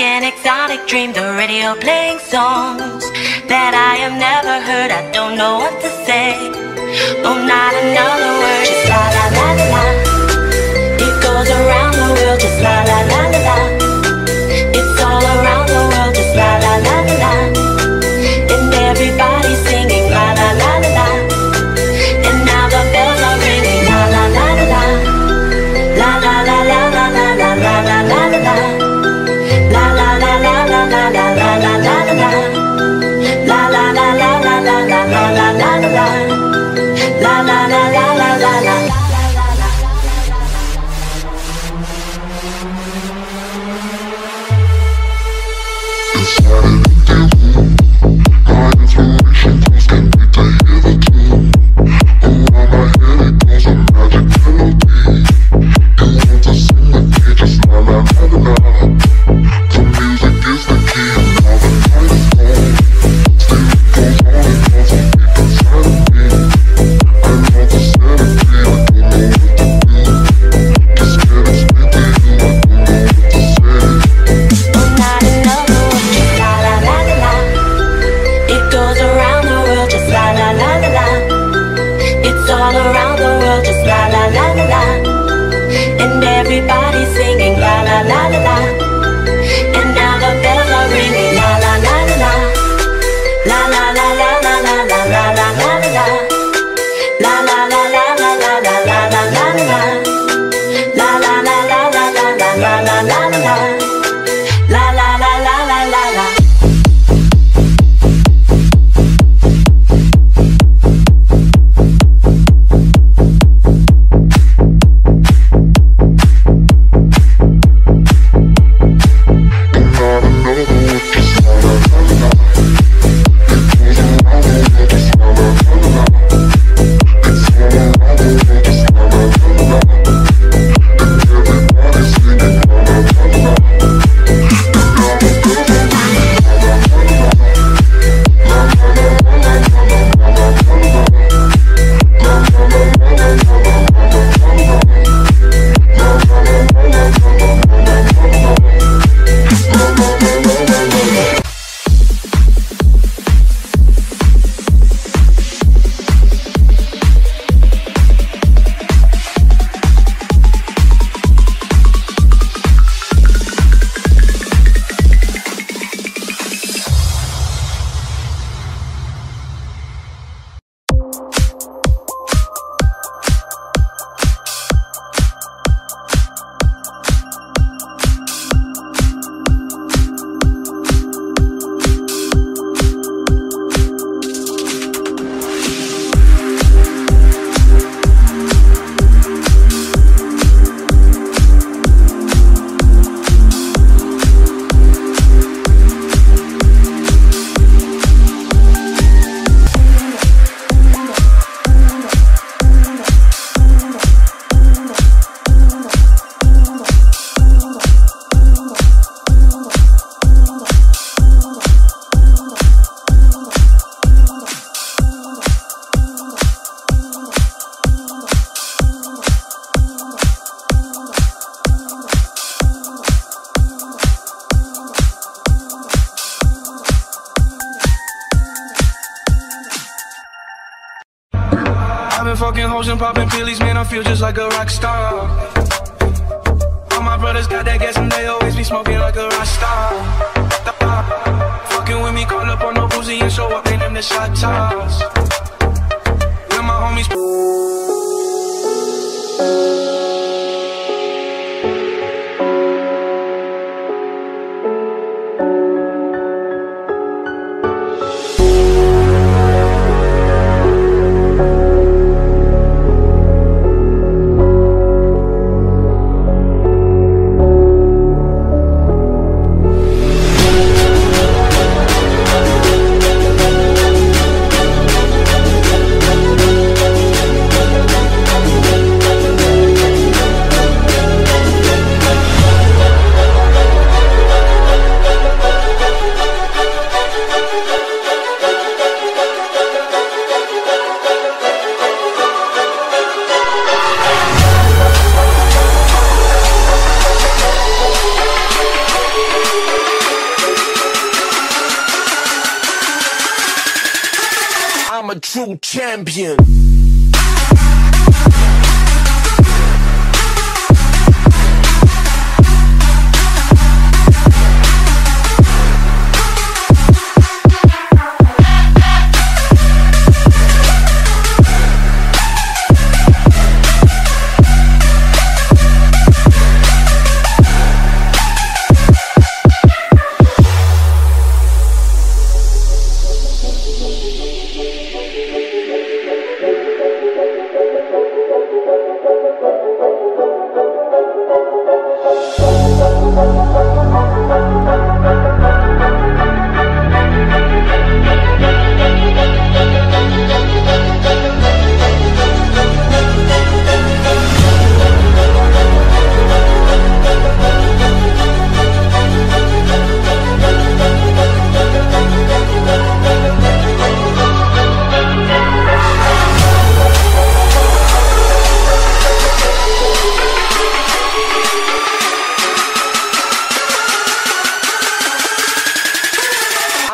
an exotic dream The radio playing songs That I have never heard. I don't know what to say. Oh, not another word. Just la la la la la. It goes around the world. Just la la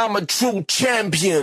I'm a true champion.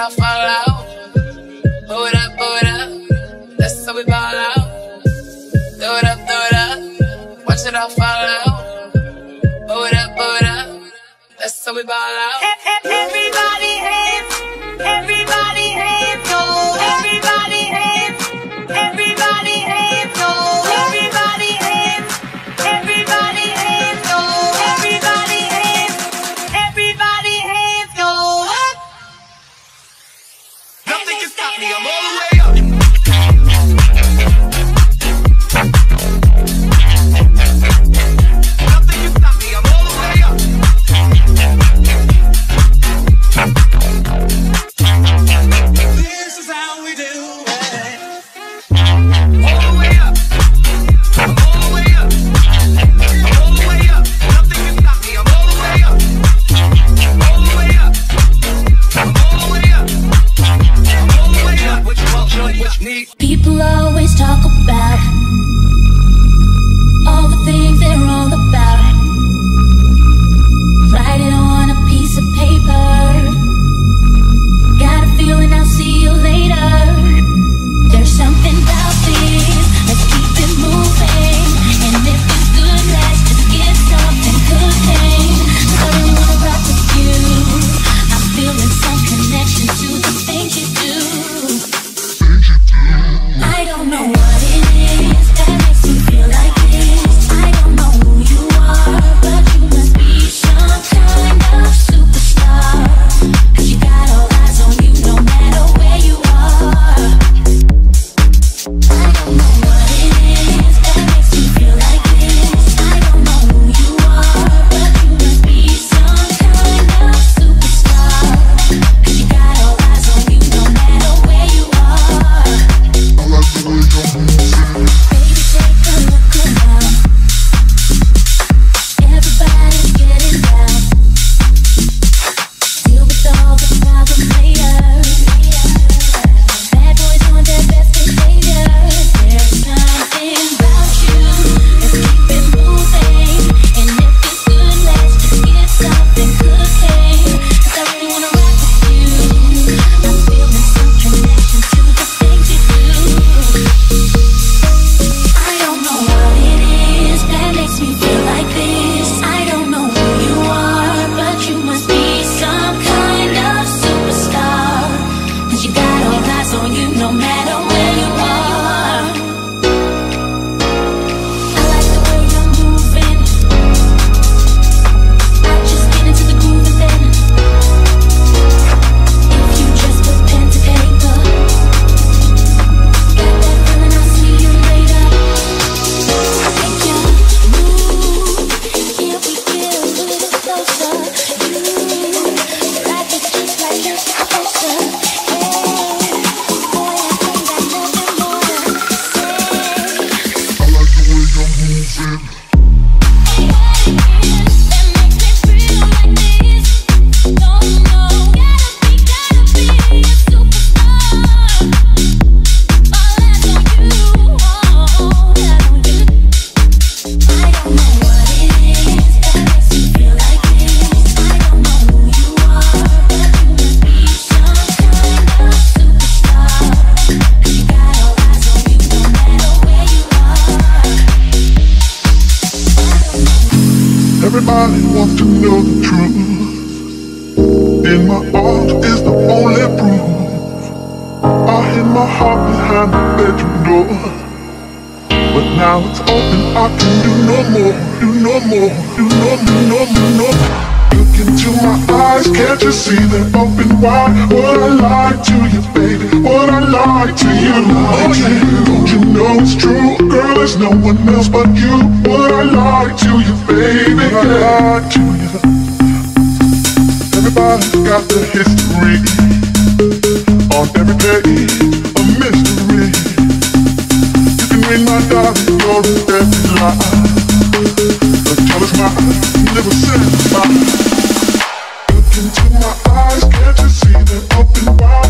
I fall out. Blow it up, blow it up. That's how we ball out. Throw it up, throw it up. Watch it all fall out. Blow it up, blow it up. That's how we ball out. Look into my eyes, can't you see they're open wide?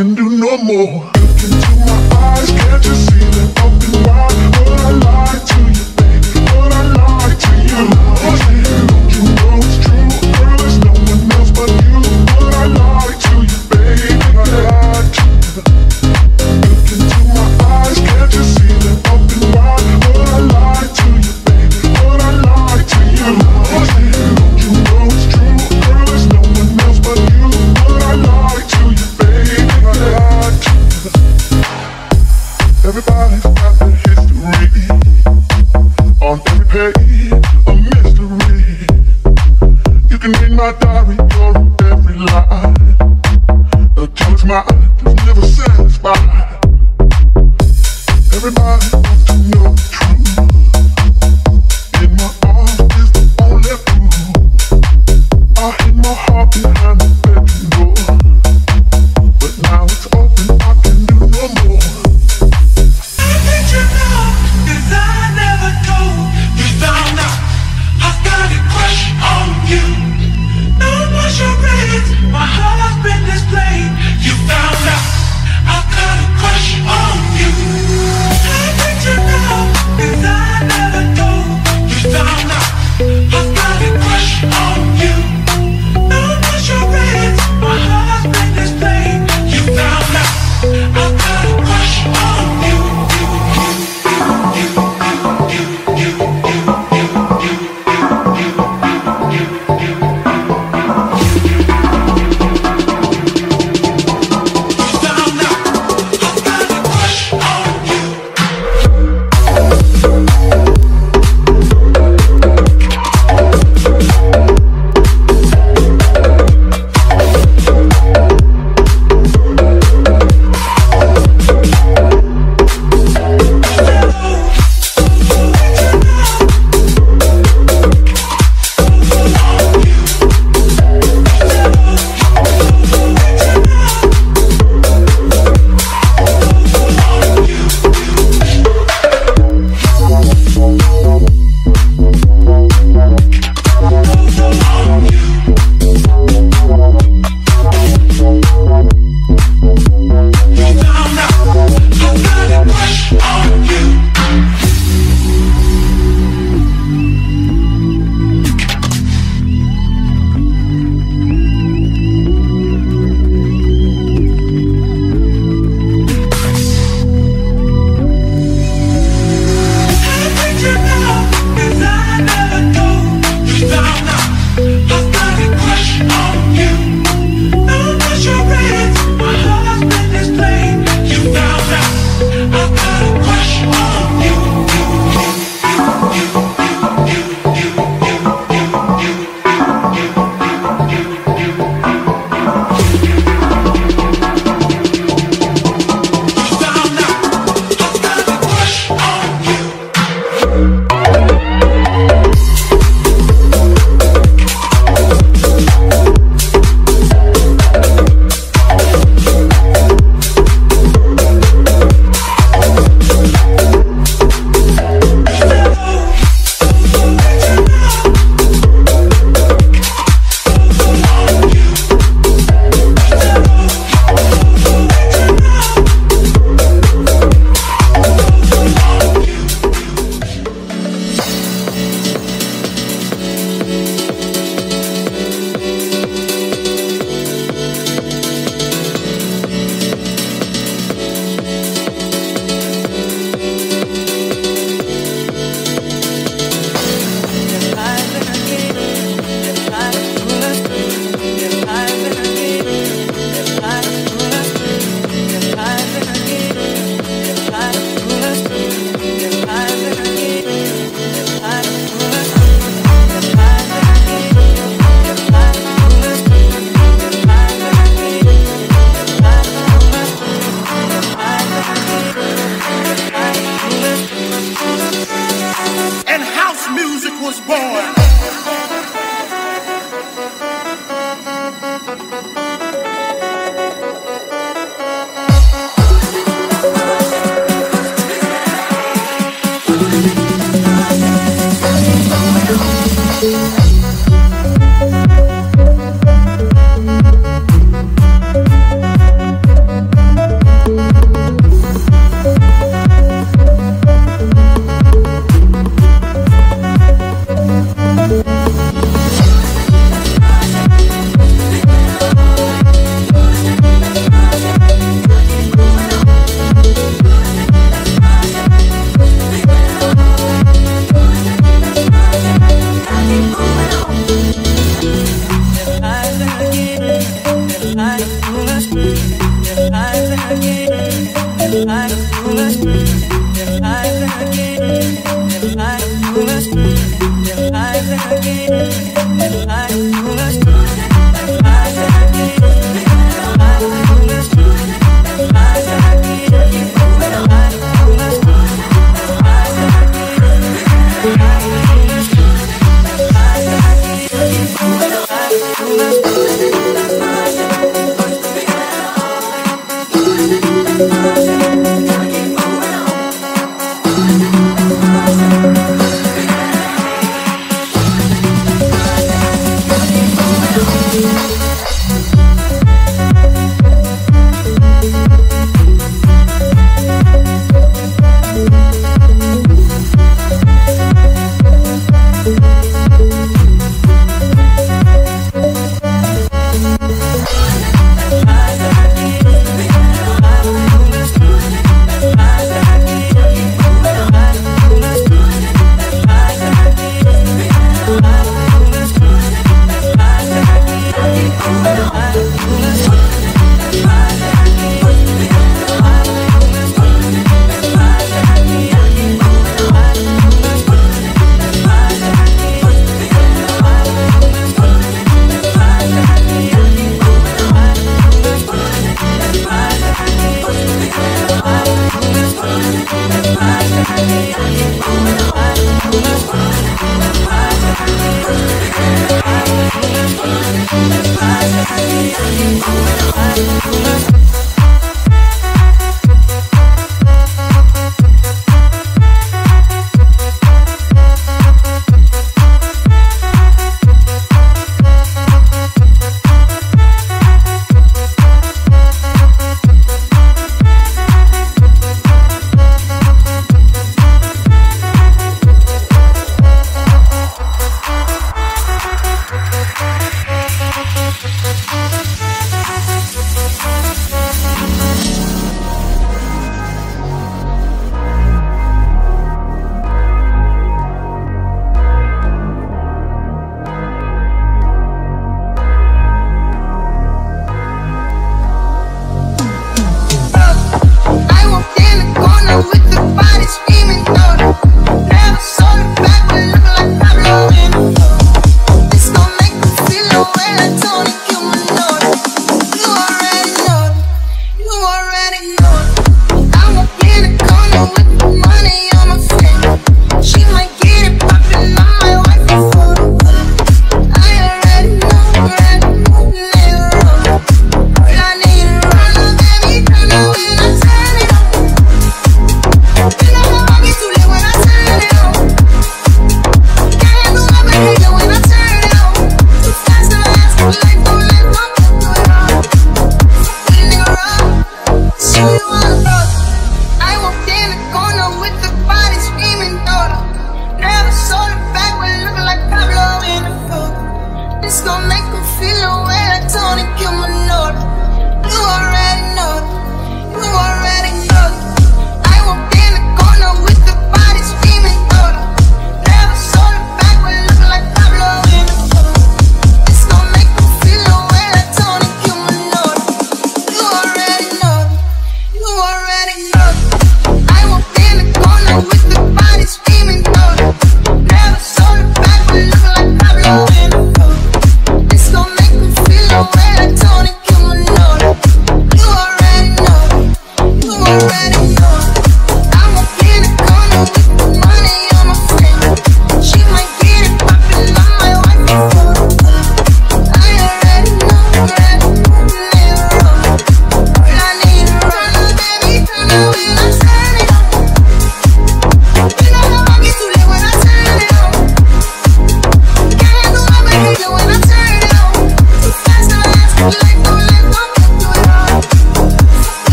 can do no more.